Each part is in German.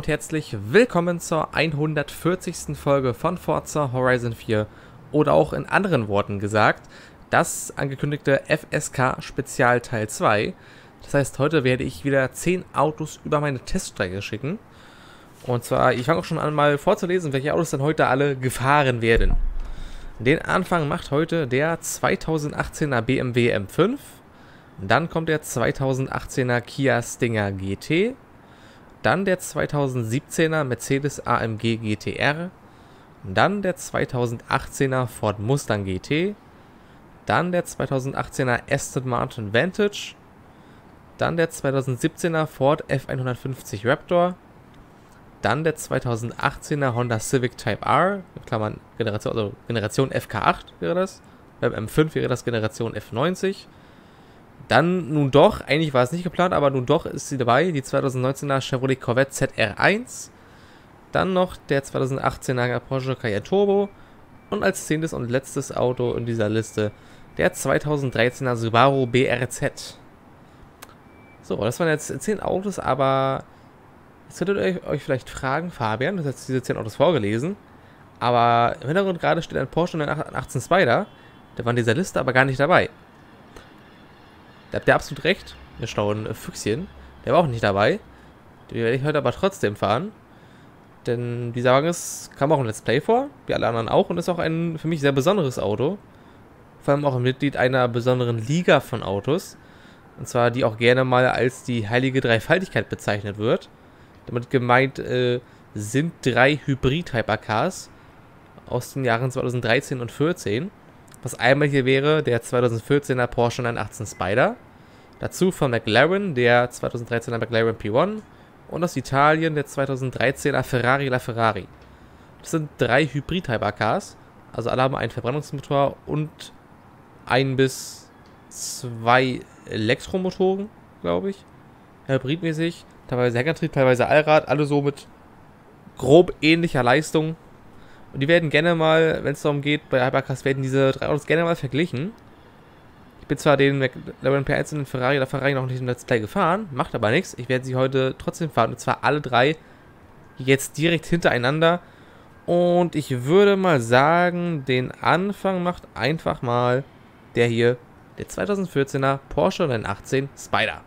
und herzlich willkommen zur 140. Folge von Forza Horizon 4 oder auch in anderen Worten gesagt, das angekündigte FSK Spezial Teil 2. Das heißt, heute werde ich wieder 10 Autos über meine Teststrecke schicken. Und zwar, ich fange auch schon an mal vorzulesen, welche Autos dann heute alle gefahren werden. Den Anfang macht heute der 2018er BMW M5. Dann kommt der 2018er Kia Stinger GT. Dann der 2017er Mercedes AMG GTR. Dann der 2018er Ford Mustang GT. Dann der 2018er Aston Martin Vantage. Dann der 2017er Ford F150 Raptor. Dann der 2018er Honda Civic Type R, Generation, also Generation FK8 wäre das. Beim M5 wäre das Generation F90. Dann nun doch, eigentlich war es nicht geplant, aber nun doch ist sie dabei, die 2019er Chevrolet Corvette ZR1. Dann noch der 2018er Porsche Cayenne Turbo. Und als zehntes und letztes Auto in dieser Liste der 2013er Subaru BRZ. So, das waren jetzt 10 Autos, aber jetzt könntet ihr euch vielleicht fragen, Fabian, du hast diese 10 Autos vorgelesen, aber im Hintergrund gerade steht ein Porsche 918 Spider, der war in dieser Liste aber gar nicht dabei. Da habt ihr absolut recht. Wir schauen Füchschen. Der war auch nicht dabei. Den werde ich heute aber trotzdem fahren. Denn dieser Wagen ist, kam auch im Let's Play vor, wie alle anderen auch, und ist auch ein für mich sehr besonderes Auto. Vor allem auch ein Mitglied einer besonderen Liga von Autos. Und zwar die auch gerne mal als die heilige Dreifaltigkeit bezeichnet wird. Damit gemeint äh, sind drei Hybrid-Hypercars aus den Jahren 2013 und 2014. Was einmal hier wäre der 2014er Porsche 918 Spider. Dazu von McLaren der 2013er McLaren P1. Und aus Italien der 2013er Ferrari LaFerrari. Das sind drei Hybrid-Hypercars. Also alle haben einen Verbrennungsmotor und ein bis zwei Elektromotoren, glaube ich. Hybridmäßig. Teilweise Hängertrieb, teilweise Allrad. Alle so mit grob ähnlicher Leistung. Und die werden gerne mal, wenn es darum geht, bei Hypercars werden diese drei Autos gerne mal verglichen. Ich bin zwar den McLaren P1 und den Ferrari oder Ferrari noch nicht im Let's Play gefahren, macht aber nichts. Ich werde sie heute trotzdem fahren. Und zwar alle drei jetzt direkt hintereinander. Und ich würde mal sagen, den Anfang macht einfach mal der hier, der 2014er Porsche 918 Spider.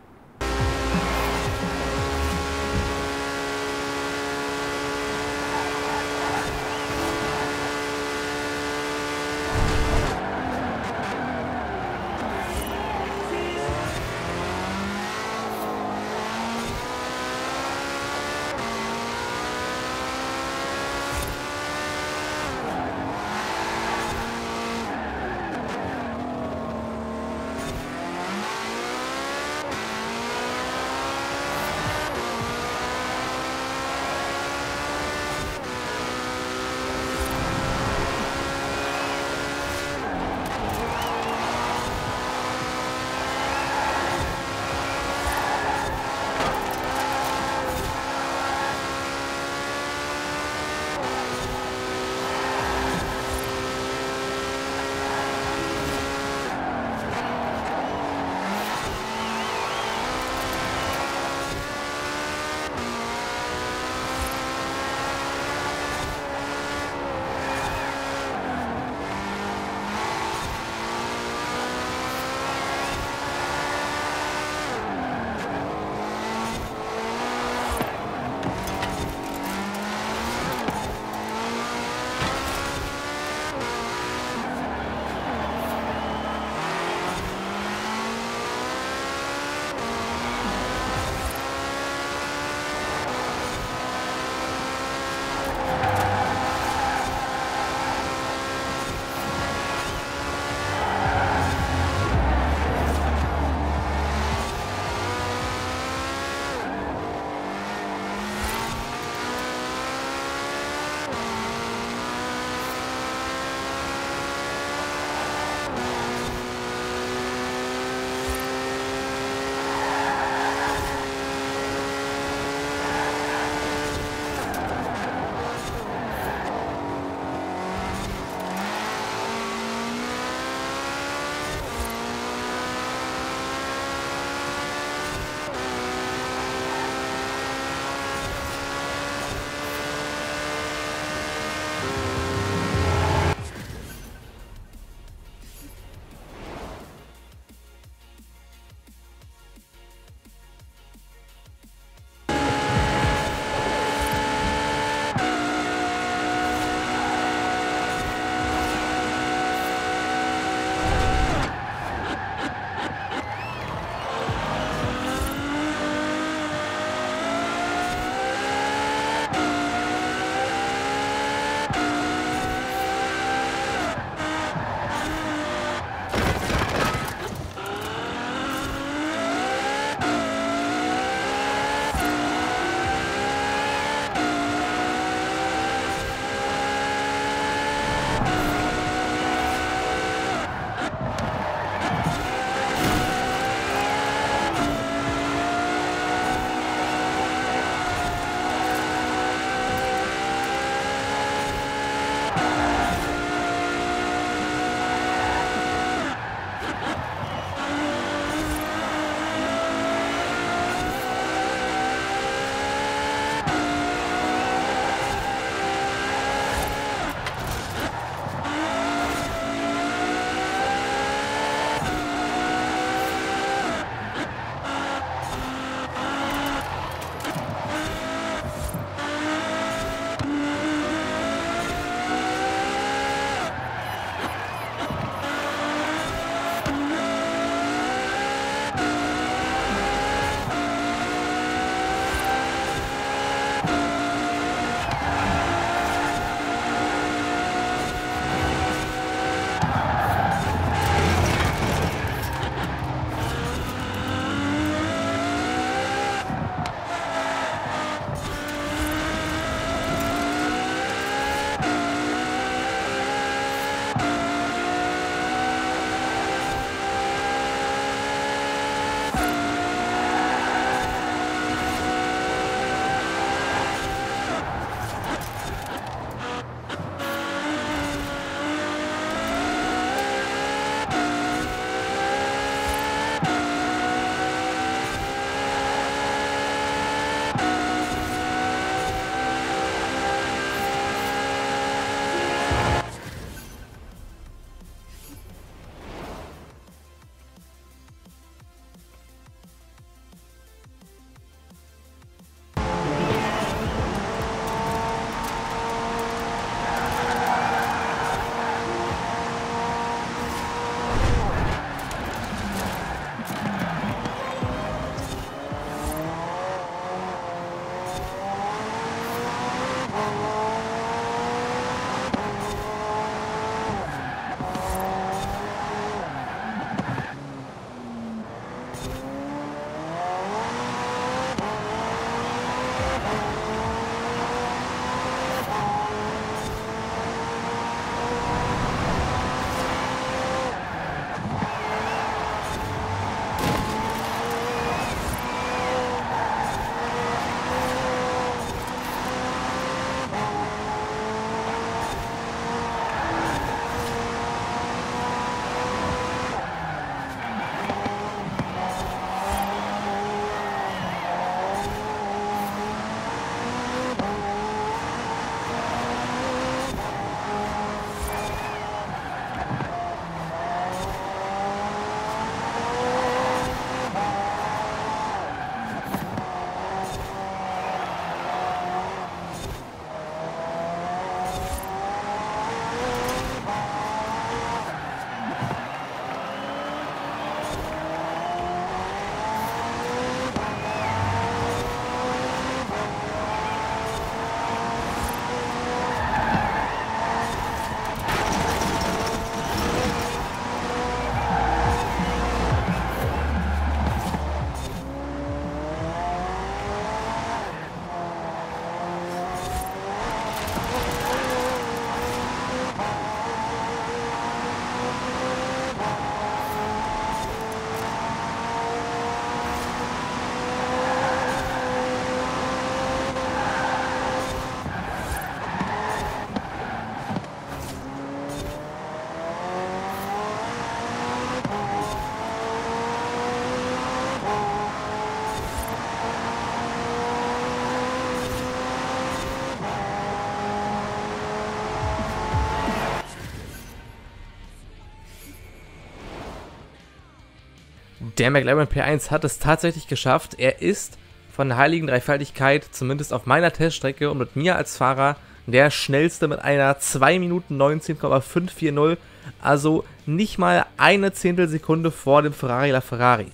Der McLaren P1 hat es tatsächlich geschafft. Er ist von der heiligen Dreifaltigkeit, zumindest auf meiner Teststrecke und mit mir als Fahrer, der schnellste mit einer 2 Minuten 19,540. Also nicht mal eine Zehntelsekunde vor dem Ferrari La Ferrari.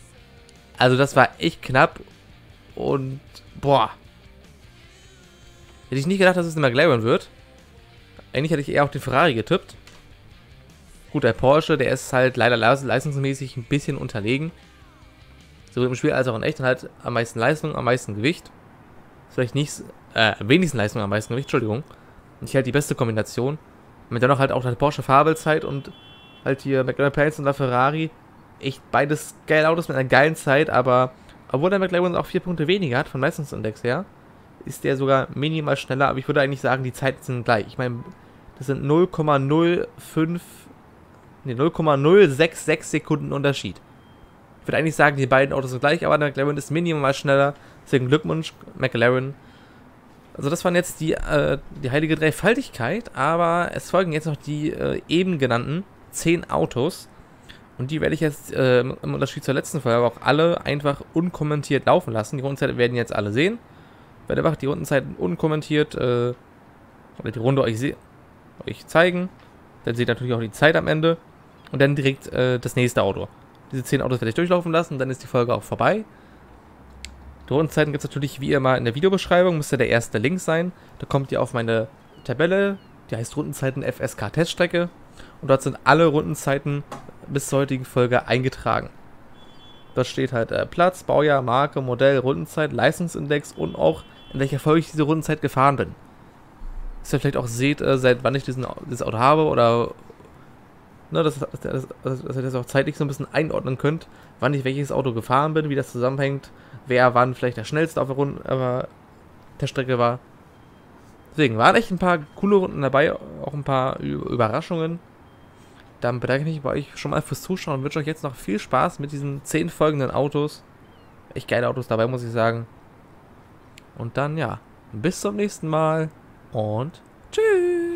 Also das war echt knapp und boah. Hätte ich nicht gedacht, dass es ein McLaren wird. Eigentlich hätte ich eher auf den Ferrari getippt. Gut, der Porsche, der ist halt leider leistungsmäßig ein bisschen unterlegen. Sowohl im Spiel als auch in echt. Und halt am meisten Leistung, am meisten Gewicht. Vielleicht nicht, äh, wenigsten Leistung, am meisten Gewicht, Entschuldigung. Nicht halt die beste Kombination. Mit dann noch halt auch der Porsche Fabelzeit und halt hier McLaren P1 und der Ferrari. Echt beides geile Autos mit einer geilen Zeit, aber obwohl der McLaren auch vier Punkte weniger hat vom Leistungsindex her, ist der sogar minimal schneller, aber ich würde eigentlich sagen, die Zeiten sind gleich. Ich meine, das sind 0,05 Ne, 0,066 Sekunden Unterschied. Würde eigentlich sagen, die beiden Autos sind gleich, aber der McLaren ist minimal schneller. Deswegen Glückwunsch, McLaren. Also das waren jetzt die, äh, die heilige Dreifaltigkeit, aber es folgen jetzt noch die äh, eben genannten 10 Autos. Und die werde ich jetzt äh, im Unterschied zur letzten Folge auch alle einfach unkommentiert laufen lassen. Die Rundenzeiten werden jetzt alle sehen. Ich werde einfach die Rundenzeiten unkommentiert äh, oder die Runde euch, euch zeigen. Dann seht ihr natürlich auch die Zeit am Ende und dann direkt äh, das nächste Auto. Diese 10 Autos werde ich durchlaufen lassen, dann ist die Folge auch vorbei. Die Rundenzeiten gibt es natürlich wie immer in der Videobeschreibung, müsste der erste Link sein. Da kommt ihr auf meine Tabelle, die heißt Rundenzeiten FSK Teststrecke. Und dort sind alle Rundenzeiten bis zur heutigen Folge eingetragen. Dort steht halt äh, Platz, Baujahr, Marke, Modell, Rundenzeit, Leistungsindex und auch in welcher Folge ich diese Rundenzeit gefahren bin. Dass ihr vielleicht auch seht, äh, seit wann ich diesen, dieses Auto habe oder ne, dass, dass, dass, ihr das auch zeitlich so ein bisschen einordnen könnt, wann ich welches Auto gefahren bin, wie das zusammenhängt, wer wann vielleicht der schnellste auf der, Runde, äh, der Strecke war. Deswegen waren echt ein paar coole Runden dabei, auch ein paar Überraschungen. Dann bedanke ich mich bei euch schon mal fürs Zuschauen und wünsche euch jetzt noch viel Spaß mit diesen 10 folgenden Autos. Echt geile Autos dabei, muss ich sagen. Und dann, ja, bis zum nächsten Mal und tschüss.